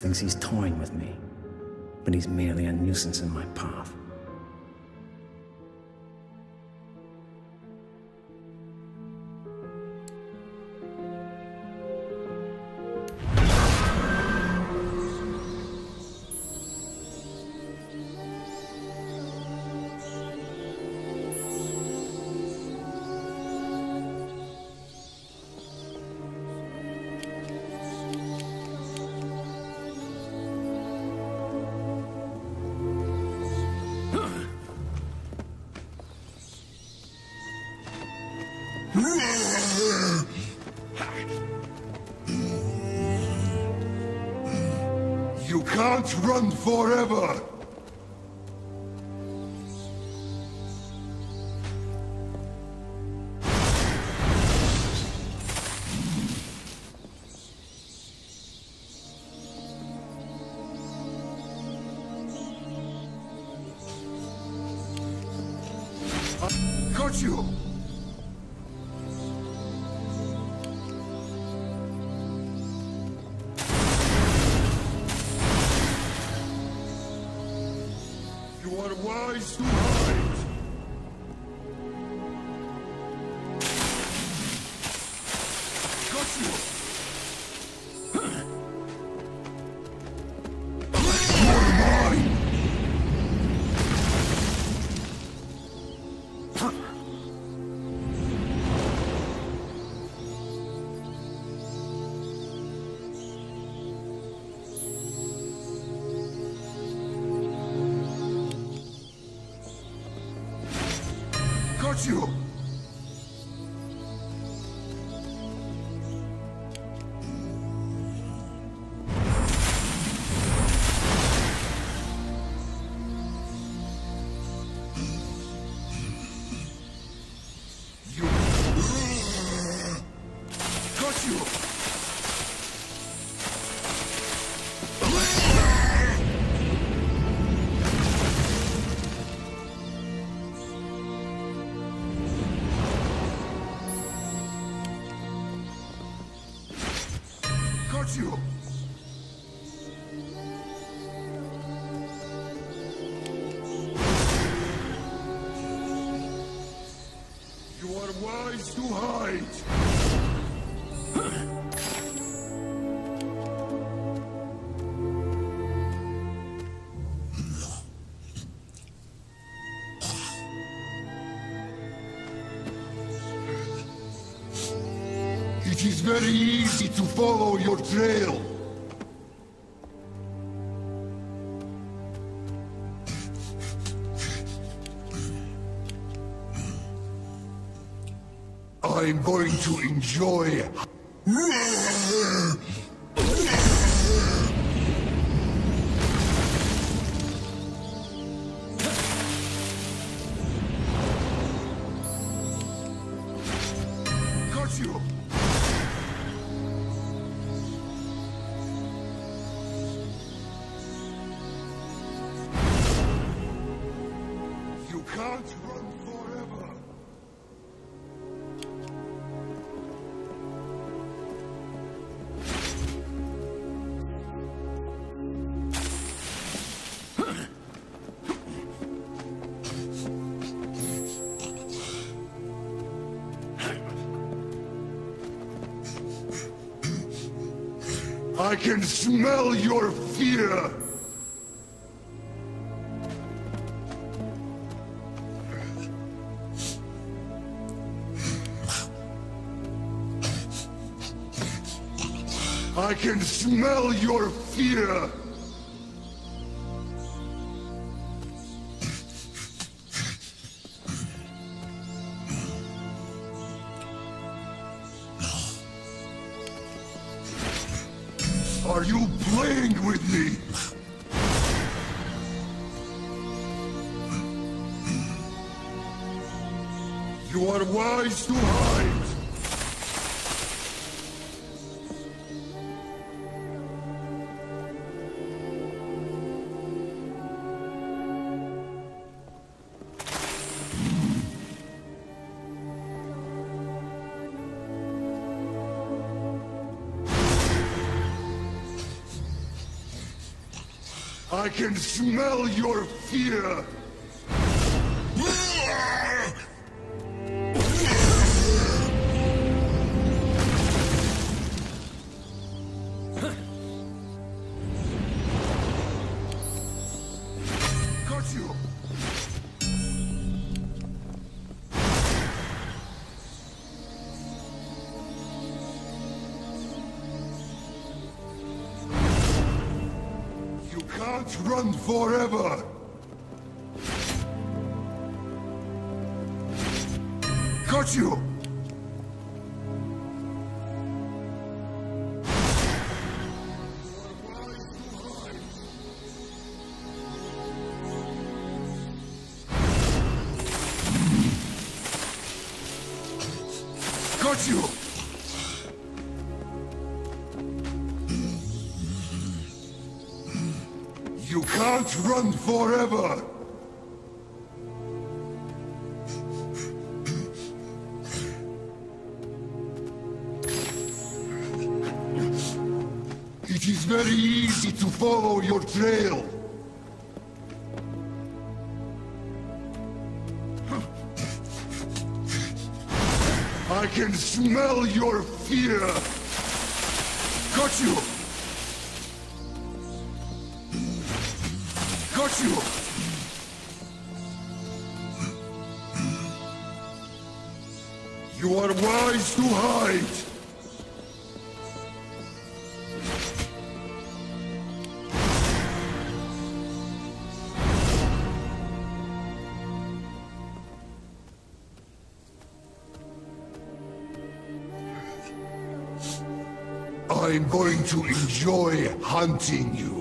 thinks he's toying with me, but he's merely a nuisance in my path. Run forever! You are wise You... you! You are wise to is very easy to follow your trail. I'm going to enjoy. Can't run forever! I can smell your fear! Can smell your fear! Are you playing with me? You are wise to hide. I can smell your fear! You can't run forever! Got you! Got you! You can't run forever! It is very easy to follow your trail. I can smell your fear. Got you. You. You are wise to hide. I'm going to enjoy hunting you.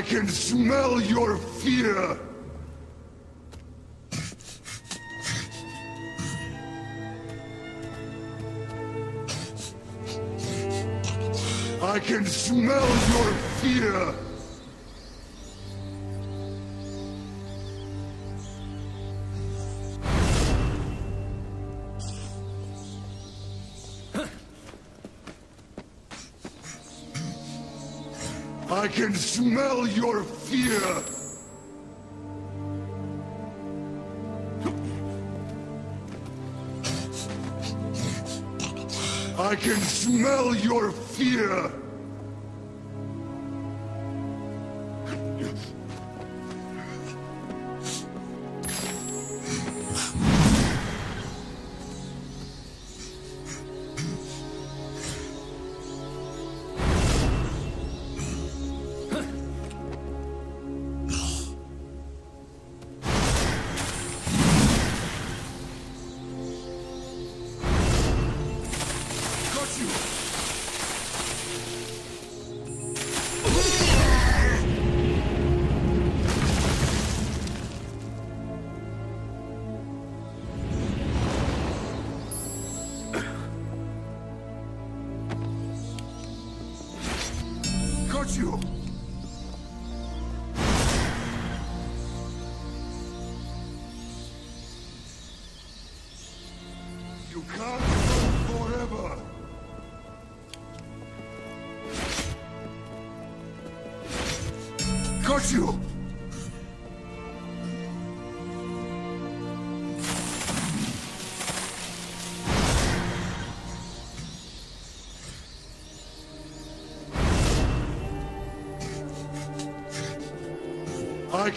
I can smell your fear. I can smell your fear. Can smell your fear! I can smell your fear! You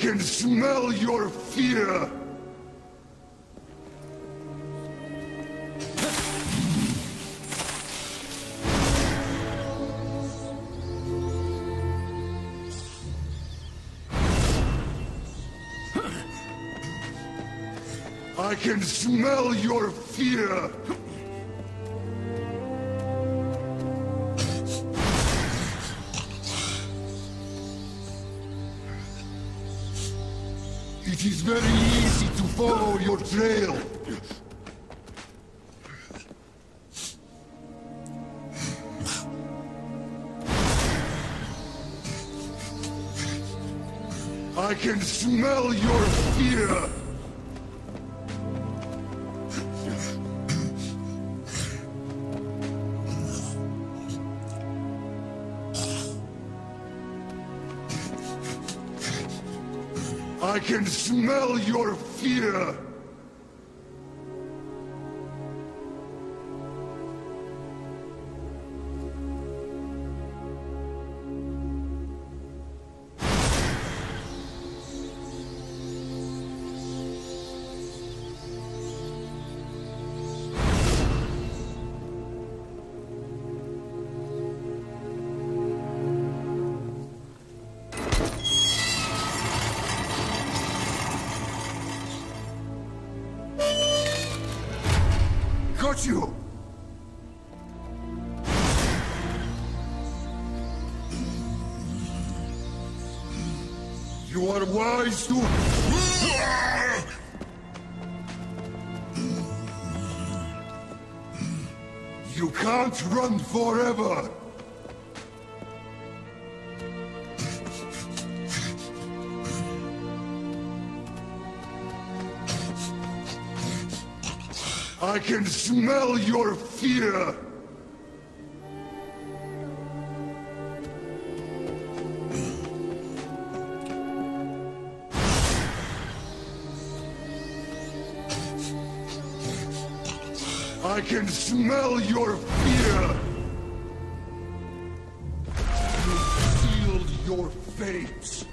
can smell your fear! I can smell your fear! It is very easy to follow your trail. I can smell your fear. I can smell your fear! Got you! You are wise to... You can't run forever! I can smell your fear! I can smell your fear! You sealed your fate!